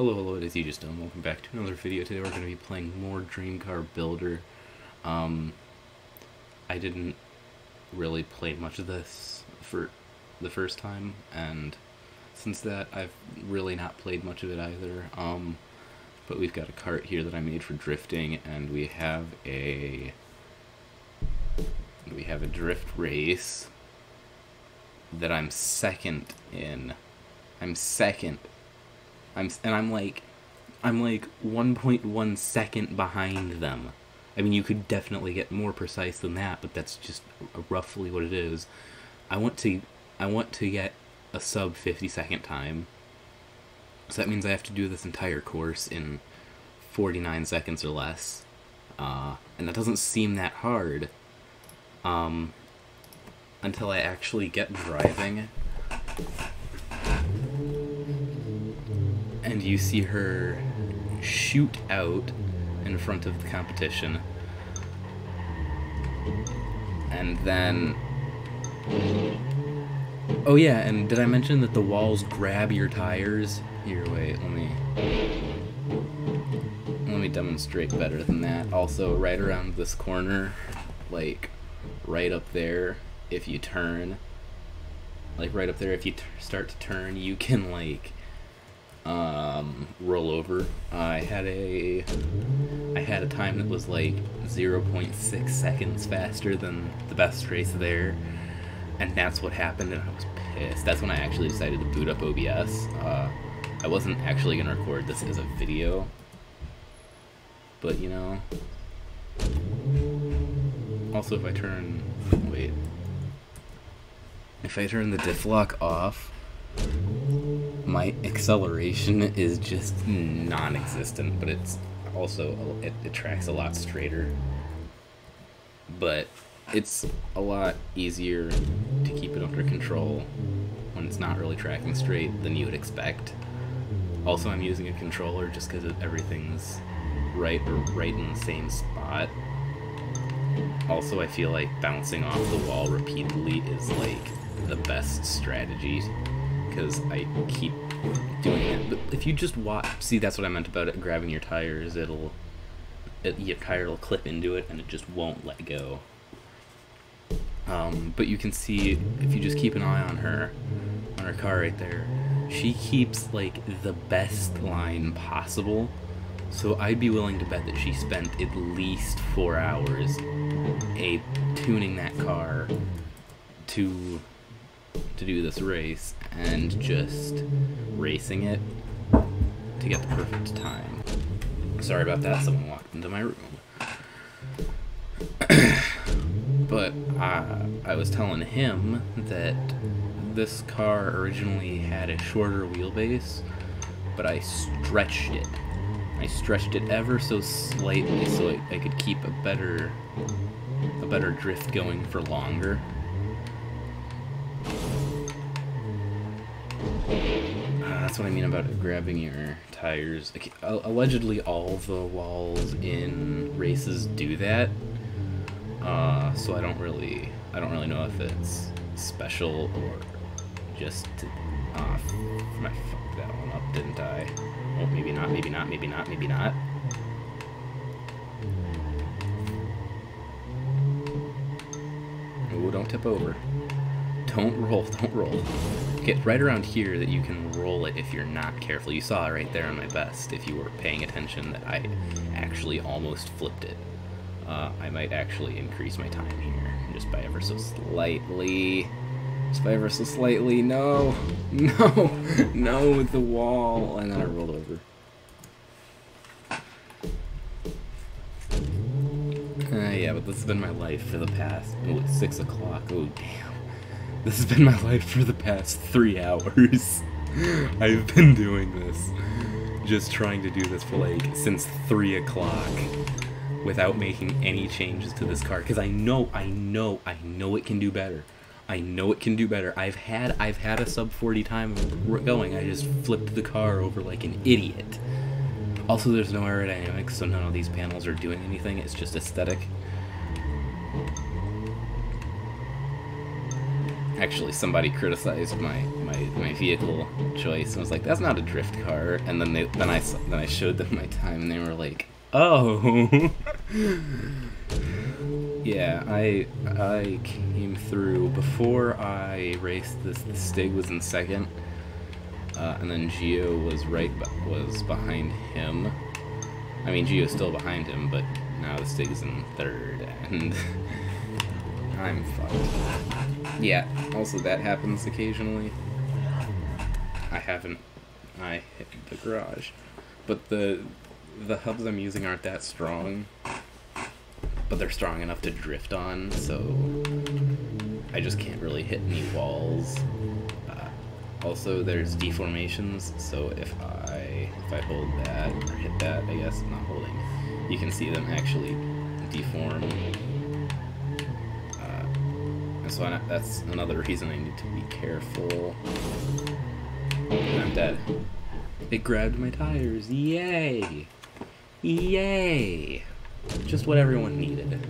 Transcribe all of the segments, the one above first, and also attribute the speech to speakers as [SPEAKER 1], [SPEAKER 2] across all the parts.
[SPEAKER 1] Hello, hello, it is you just done. Welcome back to another video. Today we're going to be playing more Dream Car Builder. Um, I didn't really play much of this for the first time, and since that, I've really not played much of it either. Um, but we've got a cart here that I made for drifting, and we have a we have a drift race that I'm second in. I'm second I'm and I'm like I'm like 1.1 second behind them. I mean, you could definitely get more precise than that, but that's just roughly what it is. I want to I want to get a sub 50 second time. So that means I have to do this entire course in 49 seconds or less. Uh, and that doesn't seem that hard. Um, until I actually get driving you see her shoot out in front of the competition. And then. Oh, yeah, and did I mention that the walls grab your tires? Here, wait, let me. Let me demonstrate better than that. Also, right around this corner, like right up there, if you turn, like right up there, if you start to turn, you can like um, rollover. I had a I had a time that was like 0.6 seconds faster than the best race there, and that's what happened, and I was pissed. That's when I actually decided to boot up OBS. Uh, I wasn't actually gonna record this as a video, but you know. Also, if I turn wait, if I turn the diff lock off my acceleration is just non-existent, but it's also it, tracks a lot straighter. But it's a lot easier to keep it under control when it's not really tracking straight than you would expect. Also, I'm using a controller just because everything's right or right in the same spot. Also, I feel like bouncing off the wall repeatedly is like the best strategy because I keep doing it. But if you just watch, see, that's what I meant about it. Grabbing your tires, it'll, it, your tire will clip into it, and it just won't let go. Um, but you can see if you just keep an eye on her, on her car right there, she keeps like the best line possible. So I'd be willing to bet that she spent at least four hours a tuning that car to to do this race and just racing it to get the perfect time. Sorry about that, someone walked into my room. but uh, I was telling him that this car originally had a shorter wheelbase, but I stretched it. I stretched it ever so slightly so I, I could keep a better a better drift going for longer. that's what I mean about grabbing your tires. allegedly, all the walls in races do that. Uh, so I don't really, I don't really know if it's special or just. Uh, I fucked that one up, didn't I? Oh, maybe not. Maybe not. Maybe not. Maybe not. Oh, don't tip over. Don't roll. Don't roll get right around here that you can roll it if you're not careful. You saw it right there on my best if you were paying attention that I actually almost flipped it. Uh, I might actually increase my time here just by ever so slightly. Just by ever so slightly. No! No! No with the wall! And then I rolled over. Uh, yeah, but this has been my life for the past, oh, 6 o'clock. Oh, damn. This has been my life for the past three hours. I've been doing this. Just trying to do this for like since three o'clock without making any changes to this car. Because I know, I know, I know it can do better. I know it can do better. I've had I've had a sub 40 time going. I just flipped the car over like an idiot. Also, there's no aerodynamics, so none of these panels are doing anything. It's just aesthetic. Actually somebody criticized my, my, my vehicle choice and was like, "That's not a drift car." And then they then I then I showed them my time and they were like, "Oh." yeah, I I came through before I raced this. The Stig was in second, uh, and then Geo was right was behind him. I mean, Geo's still behind him, but now the Stig's in third, and I'm fucked. Yeah, also that happens occasionally. I haven't... I hit the garage. But the the hubs I'm using aren't that strong. But they're strong enough to drift on, so... I just can't really hit any walls. Uh, also, there's deformations, so if I if I hold that, or hit that, I guess, I'm not holding, you can see them actually deform so I, that's another reason I need to be careful. And I'm dead. It grabbed my tires. Yay! Yay! Just what everyone needed.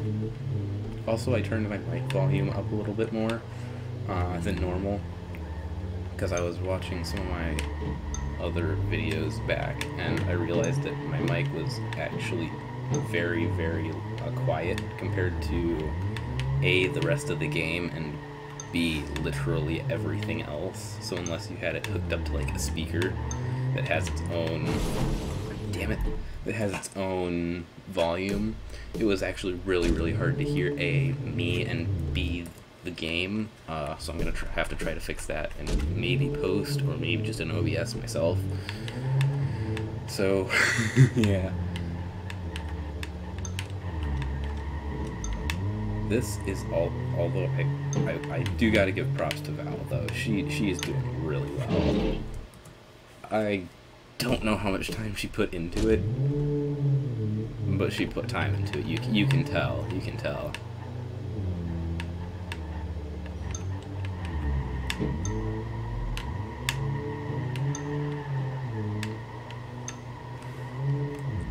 [SPEAKER 1] Also, I turned my mic volume up a little bit more uh, than normal because I was watching some of my other videos back and I realized that my mic was actually very, very uh, quiet compared to a, the rest of the game, and B, literally everything else. So unless you had it hooked up to like a speaker that has its own, damn it, that has its own volume, it was actually really, really hard to hear A, me, and B, the game. Uh, so I'm gonna have to try to fix that and maybe post or maybe just an OBS myself. So, yeah. This is all. Although I, I, I do got to give props to Val though. She she is doing really well. I don't know how much time she put into it, but she put time into it. You you can tell. You can tell.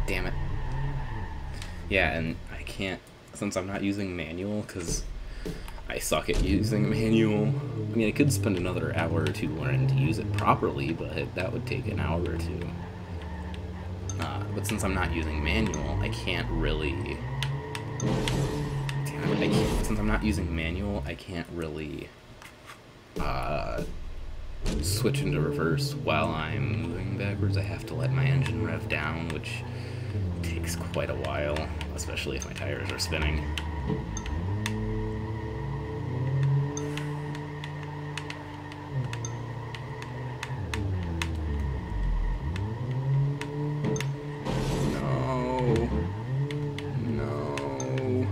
[SPEAKER 1] Damn it. Yeah, and I can't since I'm not using manual because I suck at using manual. I mean, I could spend another hour or two learning to use it properly, but that would take an hour or two. Uh, but since I'm not using manual, I can't really... Damn I can't, since I'm not using manual, I can't really uh, switch into reverse while I'm moving backwards. I have to let my engine rev down, which takes quite a while, especially if my tires are spinning. No. No.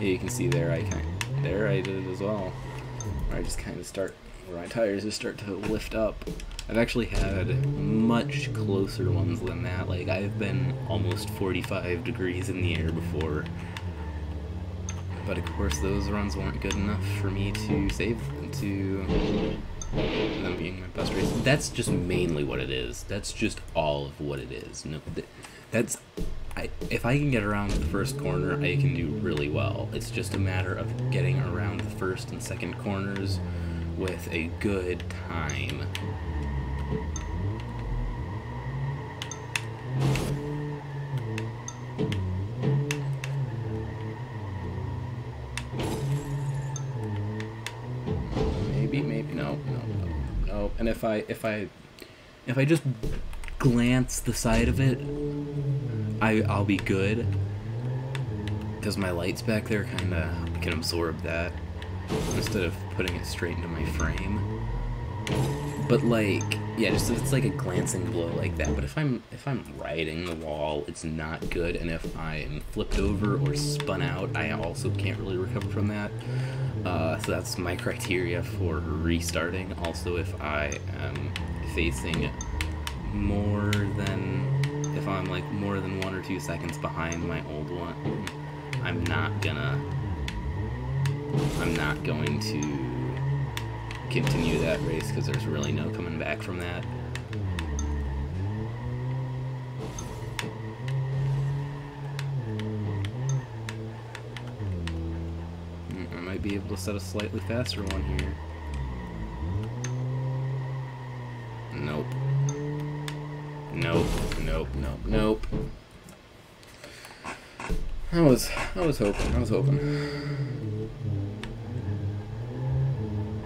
[SPEAKER 1] You can see there I kind there I did it as well. I just kind of start my tires just start to lift up. I've actually had much closer ones than that. Like, I've been almost 45 degrees in the air before. But of course, those runs weren't good enough for me to save to them being my best race. That's just mainly what it is. That's just all of what it is. No, that's I, if I can get around the first corner, I can do really well. It's just a matter of getting around the first and second corners with a good time. Maybe, maybe, no, no, no, no. And if I, if I, if I just glance the side of it, I, I'll be good. Because my lights back there kind of can absorb that instead of putting it straight into my frame. But like, yeah, just it's like a glancing blow like that. But if I'm if I'm riding the wall, it's not good. And if I'm flipped over or spun out, I also can't really recover from that. Uh, so that's my criteria for restarting. Also, if I am facing more than if I'm like more than one or two seconds behind my old one, I'm not gonna I'm not going to continue that race because there's really no coming back from that. Hmm, I might be able to set a slightly faster one here. Nope. Nope, nope, nope, nope. I was, I was hoping, I was hoping.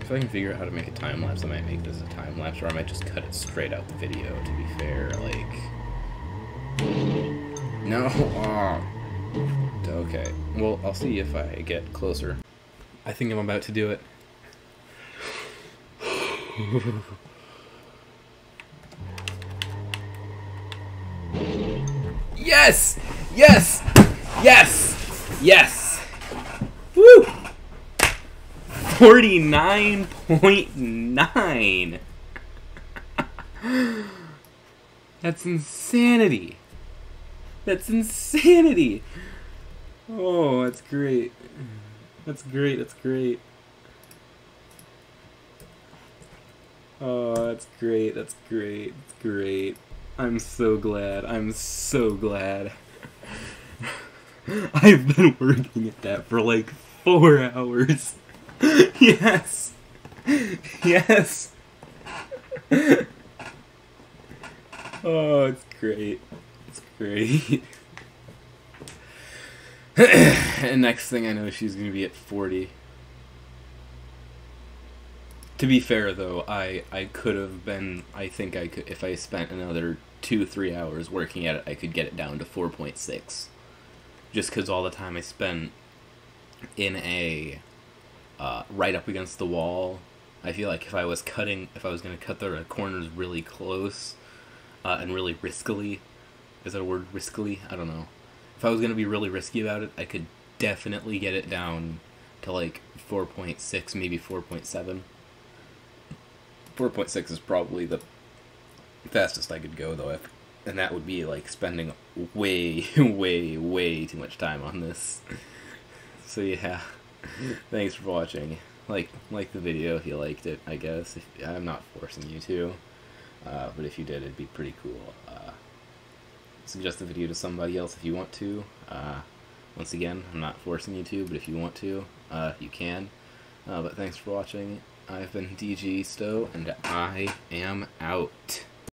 [SPEAKER 1] If I can figure out how to make a time lapse, I might make this a time lapse, or I might just cut it straight out the video. To be fair, like, no, oh. okay. Well, I'll see if I get closer. I think I'm about to do it. yes! Yes! Yes! Yes! Woo! 49.9! That's insanity! That's insanity! Oh, that's great. That's great, that's great. Oh, that's great, that's great, that's great. I'm so glad, I'm so glad. I've been working at that for like four hours. yes! Yes! oh, it's great. It's great. and next thing I know, she's going to be at 40. To be fair, though, I, I could have been, I think I could, if I spent another two, three hours working at it, I could get it down to 4.6. Just because all the time I spent in a, uh, right up against the wall, I feel like if I was cutting, if I was going to cut the corners really close, uh, and really riskily, is that a word, riskily? I don't know if I was going to be really risky about it, I could definitely get it down to like 4.6, maybe 4.7. 4.6 is probably the fastest I could go, though, if, and that would be like spending way, way, way too much time on this. So yeah, thanks for watching. Like, like the video if you liked it, I guess. If, I'm not forcing you to, uh, but if you did, it'd be pretty cool. Uh, suggest the video to somebody else if you want to. Uh, once again, I'm not forcing you to, but if you want to, uh, you can. Uh, but thanks for watching. I've been DG Stowe, and I am out.